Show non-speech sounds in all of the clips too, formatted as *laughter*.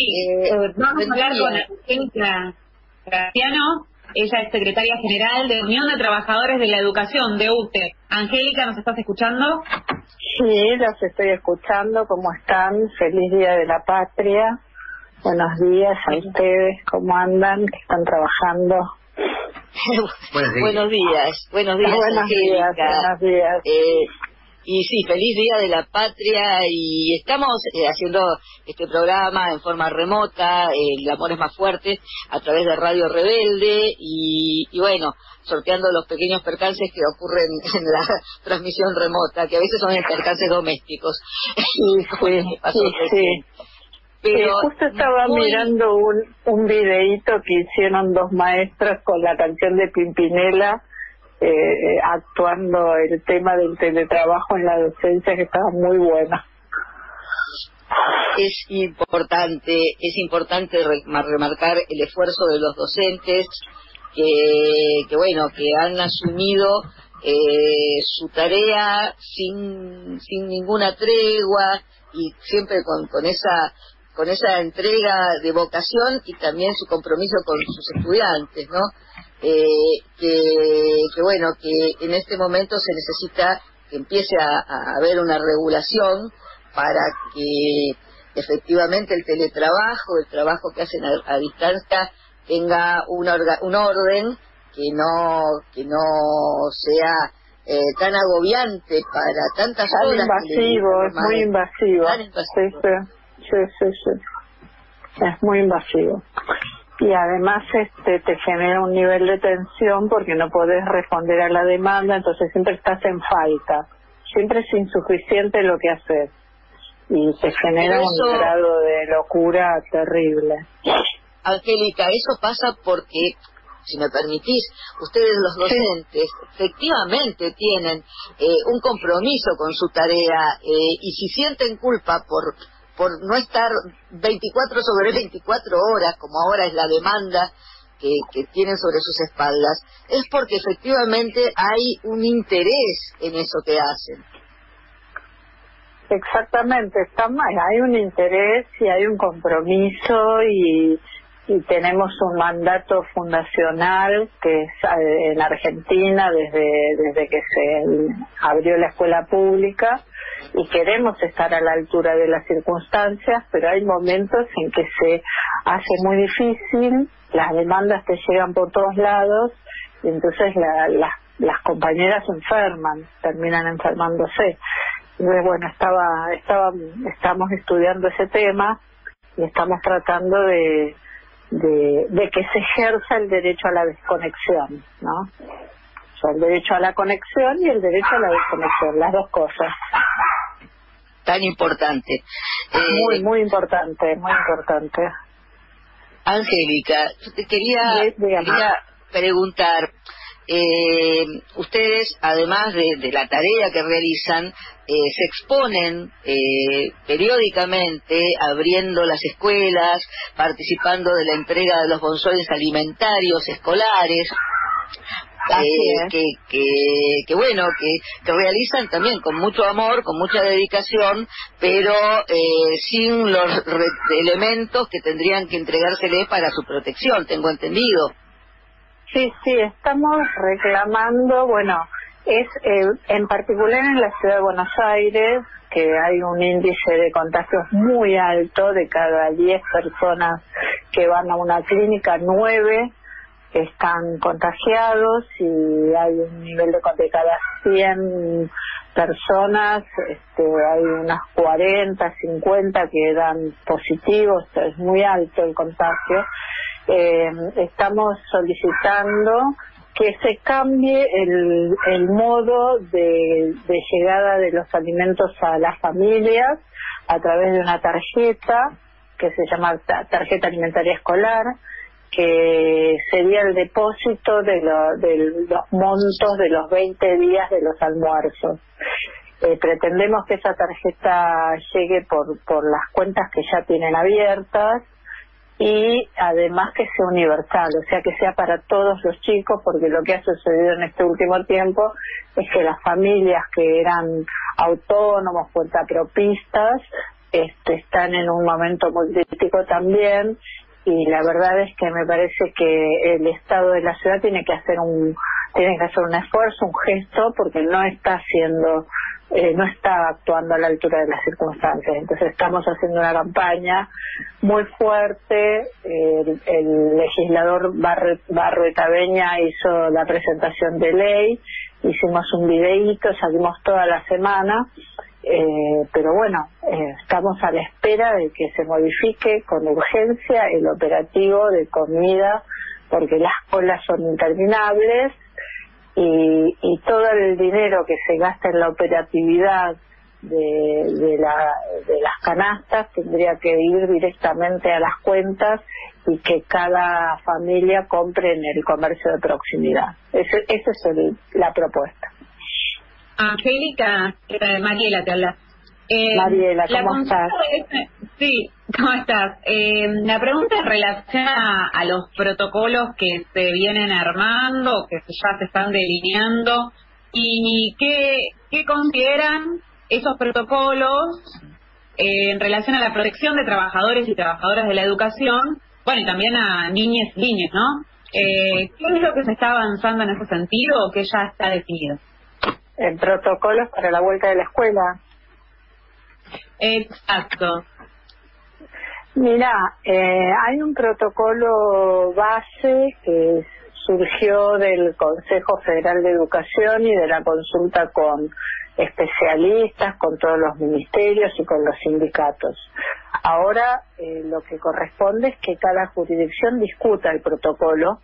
Sí, eh, vamos a hablar con Angélica Graciano, ella es secretaria general de Unión de Trabajadores de la Educación de UTE. Angélica, ¿nos estás escuchando? Sí, los estoy escuchando. ¿Cómo están? Feliz Día de la Patria. Buenos días a ustedes. ¿Cómo andan? ¿Qué están trabajando? *laughs* buenos días. Buenos días, buenos días. Buenos días. Eh, y sí, feliz Día de la Patria y estamos eh, haciendo este programa en forma remota, El Amor es más fuerte, a través de Radio Rebelde y, bueno, sorteando los pequeños percances que ocurren *laughs* en la transmisión remota, que a veces son percances domésticos. *laughs* Sí, sí, sí, Pero justo estaba mirando un, un videíto que hicieron dos maestras con la canción de Pimpinela eh, actuando el tema del teletrabajo en la docencia que estaba muy buena. Es importante, es importante remarcar el esfuerzo de los docentes que, que bueno, que han asumido eh, su tarea sin, sin ninguna tregua y siempre con, con esa con esa entrega de vocación y también su compromiso con sus estudiantes, ¿no? Eh, que, bueno, que en este momento se necesita que empiece a, haber una regulación para que efectivamente el teletrabajo, el trabajo que hacen a, distancia, tenga una un orden que no, que no sea eh, tan agobiante para tantas tan horas. Invasivo, es muy invasivo. Sí, sí, sí, Es muy invasivo y además este te genera un nivel de tensión porque no podés responder a la demanda, entonces siempre estás en falta, siempre es insuficiente lo que haces y te genera un grado de locura terrible. Angélica, eso pasa porque, si me permitís, ustedes los docentes efectivamente tienen eh, un compromiso con su tarea eh, y si sienten culpa por por no estar 24 sobre 24 horas, como ahora es la demanda que, tienen sobre sus espaldas, es porque efectivamente hay un interés en eso que hacen. Exactamente, está mal, hay un interés y hay un compromiso y, y tenemos un mandato fundacional que es eh, en Argentina desde, desde que se abrió la escuela pública y queremos estar a la altura de las circunstancias, pero hay momentos en que se hace muy difícil, las demandas te llegan por todos lados y entonces las compañeras se enferman, terminan enfermándose. Entonces, bueno, estaba, estaba, estamos estudiando ese tema y estamos tratando de, de, de que se ejerza el derecho a la desconexión, ¿no? O sea, el derecho a la conexión y el derecho a la desconexión, las dos cosas tan importante. muy, eh, muy importante, muy importante. Angélica, te quería, preguntar, eh, ustedes, además de, la tarea que realizan, eh, se exponen periódicamente abriendo las escuelas, participando de la entrega de los bonsones alimentarios escolares. Eh, que, que, que, bueno, que, que, realizan también con mucho amor, con mucha dedicación, pero eh, sin los elementos que tendrían que entregárseles para su protección, tengo entendido. Sí, sí, estamos reclamando, bueno, es eh, en particular en la ciudad de Buenos Aires, que hay un índice de contagios muy alto, de cada 10 personas que van a una clínica, 9 están contagiados y hay un nivel de, de cada 100 personas, este, hay unas 40, 50 que dan positivos, es muy alto el contagio. Eh, estamos solicitando que se cambie el, el modo de, de llegada de los alimentos a las familias a través de una tarjeta que se llama tarjeta alimentaria escolar, que sería el depósito de, los montos de los 20 días de los almuerzos. Eh, pretendemos que esa tarjeta llegue por, por las cuentas que ya tienen abiertas y además que sea universal, o sea que sea para todos los chicos, porque lo que ha sucedido en este último tiempo es que las familias que eran autónomos, cuentapropistas, este, están en un momento muy crítico también y la verdad es que me parece que el Estado de la ciudad tiene que hacer un tiene que hacer un esfuerzo, un gesto, porque no está haciendo, eh, no está actuando a la altura de las circunstancias. Entonces estamos haciendo una campaña muy fuerte. el, legislador Barro, Barro Tabeña hizo la presentación de ley, hicimos un videíto, salimos toda la semana eh, pero bueno, eh, estamos a la espera de que se modifique con urgencia el operativo de comida porque las colas son interminables y, y todo el dinero que se gasta en la operatividad de, de, la, de las canastas tendría que ir directamente a las cuentas y que cada familia compre en el comercio de proximidad. Esa es la propuesta. Angélica, eh, Mariela te habla. Eh, Mariela, ¿cómo estás? sí, ¿cómo estás? Eh, la pregunta es relacionada a, los protocolos que se vienen armando, que ya se están delineando, y qué, qué consideran esos protocolos en relación a la protección de trabajadores y trabajadoras de la educación, bueno, y también a niñas y niños, ¿no? ¿Qué es lo que se está avanzando en ese sentido o que ya está definido? en protocolos para la vuelta de la escuela. Exacto. Mira, eh, hay un protocolo base que surgió del Consejo Federal de Educación y de la consulta con especialistas, con todos los ministerios y con los sindicatos. Ahora eh, lo que corresponde es que cada jurisdicción discuta el protocolo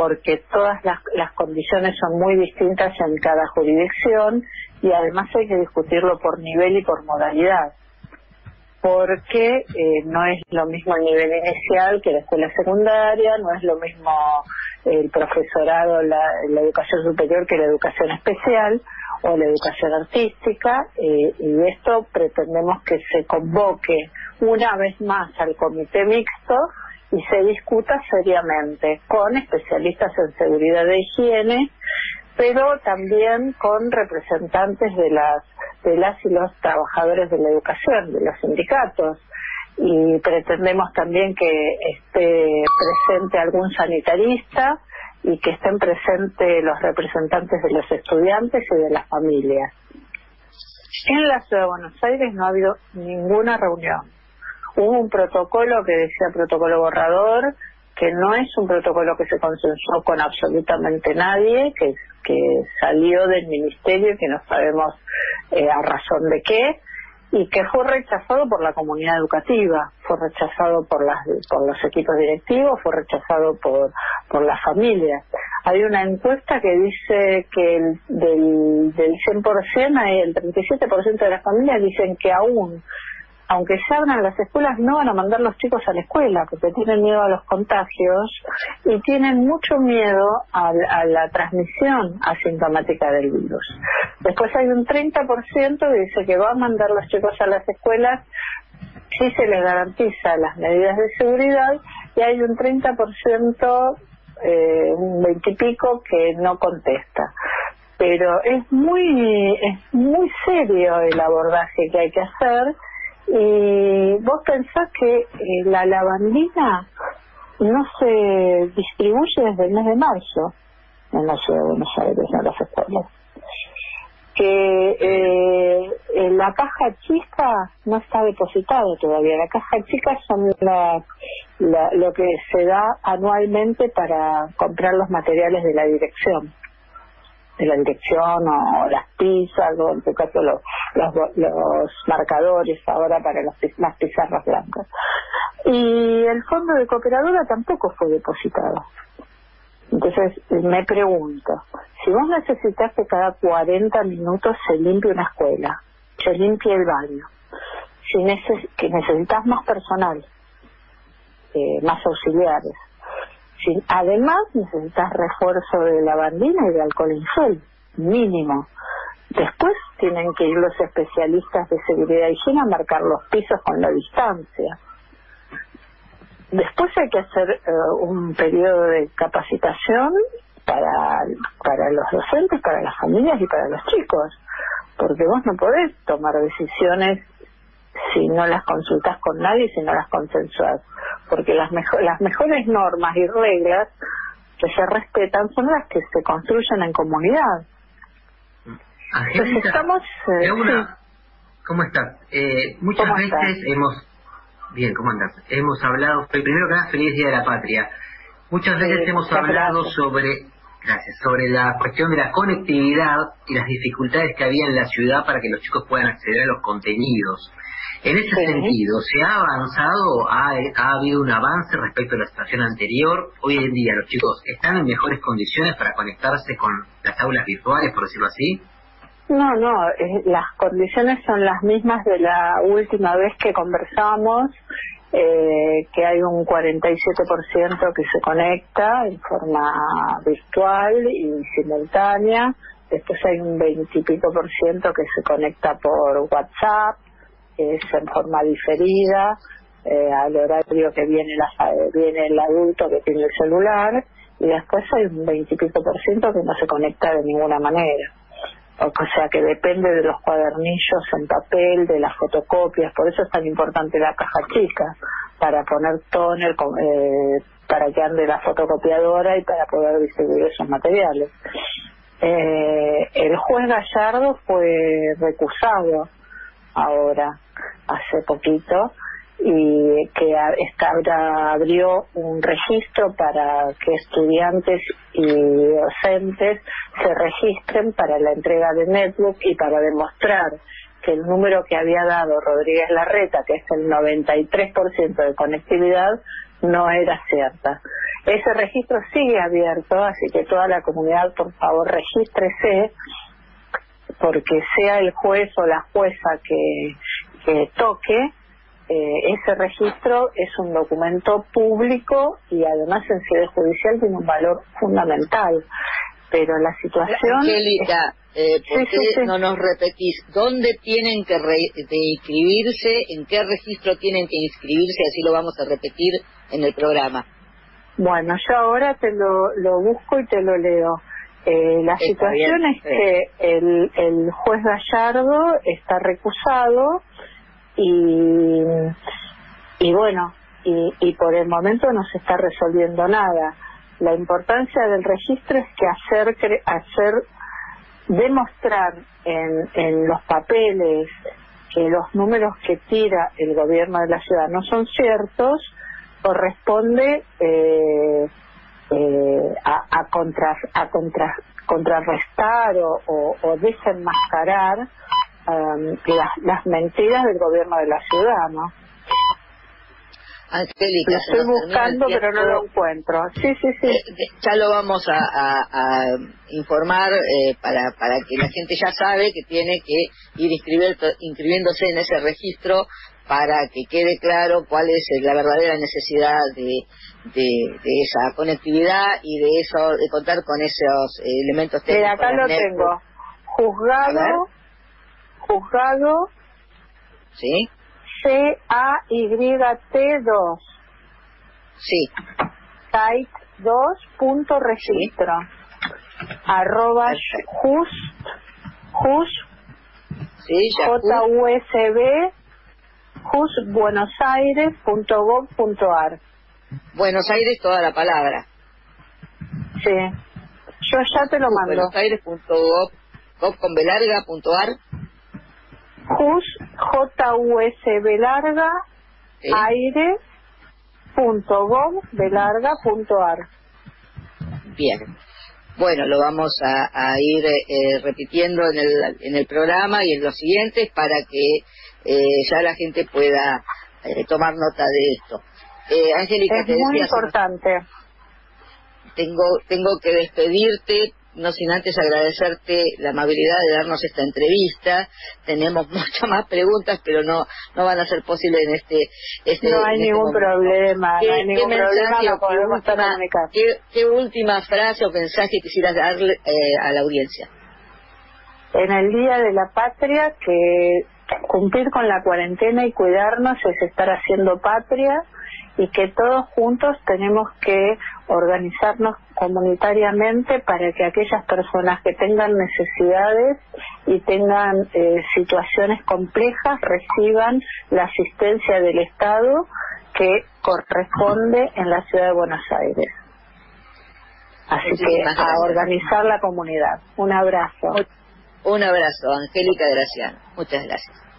porque todas las, condiciones son muy distintas en cada jurisdicción y además hay que discutirlo por nivel y por modalidad porque eh, no es lo mismo el nivel inicial que la escuela secundaria, no es lo mismo el profesorado, la, educación superior que la educación especial o la educación artística eh, y esto pretendemos que se convoque una vez más al comité mixto y se discuta seriamente con especialistas en seguridad de higiene, pero también con representantes de las de las y los trabajadores de la educación, de los sindicatos y pretendemos también que esté presente algún sanitarista y que estén presentes los representantes de los estudiantes y de las familias. En la ciudad de Buenos Aires no ha habido ninguna reunión hubo un protocolo que decía protocolo borrador, que no es un protocolo que se consensuó con absolutamente nadie, que, salió del ministerio y que no sabemos eh, a razón de qué, y que fue rechazado por la comunidad educativa, fue rechazado por, las, por los equipos directivos, fue rechazado por, por las familias. Hay una encuesta que dice que el, del, del 100%, el 37% de las familias dicen que aún aunque se abran las escuelas, no van a mandar los chicos a la escuela porque tienen miedo a los contagios y tienen mucho miedo a, la transmisión asintomática del virus. Después hay un 30% que dice que va a mandar los chicos a las escuelas si se les garantiza las medidas de seguridad y hay un 30%, eh, un 20 y pico que no contesta pero es muy es muy serio el abordaje que hay que hacer y vos pensás que eh, la lavandina no se distribuye desde el mes de marzo en la ciudad de Buenos Aires, en las escuelas. Que eh, la caja chica no está depositado todavía. La caja chica son la, lo que se da anualmente para comprar los materiales de la dirección de la dirección o las pizzas o en tu caso los, los, marcadores ahora para las, las pizarras blancas. Y el fondo de cooperadora tampoco fue depositado. Entonces me pregunto, si vos necesitas que cada 40 minutos se limpie una escuela, se limpie el baño, si que necesitas más personal, eh, más auxiliares, además necesitas refuerzo de lavandina y de alcohol en gel, mínimo. Después tienen que ir los especialistas de seguridad y higiene a marcar los pisos con la distancia. Después hay que hacer eh, un periodo de capacitación para, para los docentes, para las familias y para los chicos, porque vos no podés tomar decisiones si no las consultas con nadie, si no las consensuas. Porque las, las mejores normas y reglas que se respetan son las que se construyen en comunidad. Angélica, estamos, eh, ¿cómo estás? Eh, muchas veces hemos... Bien, ¿cómo andas? Hemos hablado, primero que nada, feliz Día de la Patria. Muchas veces hemos hablado sobre Gracias. Sobre la cuestión de la conectividad y las dificultades que había en la ciudad para que los chicos puedan acceder a los contenidos. En ese sentido, ¿se ha avanzado? ¿Ha, ¿Ha, habido un avance respecto a la situación anterior? Hoy en día los chicos están en mejores condiciones para conectarse con las aulas virtuales, por decirlo así. No, no, las condiciones son las mismas de la última vez que conversamos eh, que hay un 47% que se conecta en forma virtual y simultánea. Después hay un 20 y pico por ciento que se conecta por WhatsApp, que es en forma diferida, eh, al horario que viene, la, viene el adulto que tiene el celular. Y después hay un 20 y pico por ciento que no se conecta de ninguna manera o sea que depende de los cuadernillos en papel, de las fotocopias, por eso es tan importante la caja chica, para poner toner, eh, para que ande la fotocopiadora y para poder distribuir esos materiales. Eh, el juez Gallardo fue recusado ahora, hace poquito, y que esta abrió un registro para que estudiantes y docentes se registren para la entrega de netbook y para demostrar que el número que había dado Rodríguez Larreta, que es el 93% de conectividad, no era cierta. Ese registro sigue abierto, así que toda la comunidad, por favor, regístrese, porque sea el juez o la jueza que, que toque, eh, ese registro es un documento público y además en sede judicial tiene un valor fundamental. Pero la situación... Angélica, eh, ¿por qué no nos repetís dónde tienen que inscribirse, en qué registro tienen que inscribirse? Así lo vamos a repetir en el programa. Bueno, yo ahora te lo, lo busco y te lo leo. Eh, la situación es que el, el juez Gallardo está recusado y, y bueno, y, y por el momento no se está resolviendo nada. La importancia del registro es que hacer, hacer demostrar en, en los papeles que los números que tira el gobierno de la ciudad no son ciertos, corresponde eh, eh, a, a, contra, a contra, contrarrestar o, o, o desenmascarar um, las, las mentiras del gobierno de la ciudad, ¿no? Angélica, lo estoy buscando pero no lo encuentro. Sí, sí, sí. Eh, ya lo vamos a, a, informar eh, para, para que la gente ya sabe que tiene que ir inscribiéndose en ese registro para que quede claro cuál es la verdadera necesidad de, de, esa conectividad y de eso de contar con esos elementos técnicos. acá lo tengo. Juzgado juzgado ¿Sí? C-A-Y-T-2. Sí. Site 2 punto registro. Arroba just, just, sí, just Buenos Aires punto gov punto ar. Buenos Aires toda la palabra. Sí. Yo ya te lo mando. Buenos Aires punto gov, gov con belarga punto ar. JUS, J-U-S-B larga, aire, punto gov, larga, punto ar. Bien. Bueno, lo vamos a, ir eh, repitiendo en el, en el programa y en los siguientes para que eh, ya la gente pueda eh, tomar nota de esto. Angélica, es muy importante. Tengo, tengo que despedirte no sin antes agradecerte la amabilidad de darnos esta entrevista. Tenemos *laughs* muchas más preguntas, pero no no van a ser posibles en este, este No hay este ningún problema, no hay ningún problema, podemos ¿qué, ¿Qué última frase o mensaje quisieras darle eh, a la audiencia? En el Día de la Patria, que cumplir con la cuarentena y cuidarnos es estar haciendo patria y que todos juntos tenemos que organizarnos comunitariamente para que aquellas personas que tengan necesidades y tengan eh, situaciones complejas reciban la asistencia del Estado que corresponde en la ciudad de Buenos Aires. Así que a organizar la comunidad. Un abrazo. Un abrazo, Angélica Graciano. Muchas gracias.